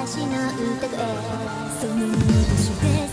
私の歌声。そのままして